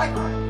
快点！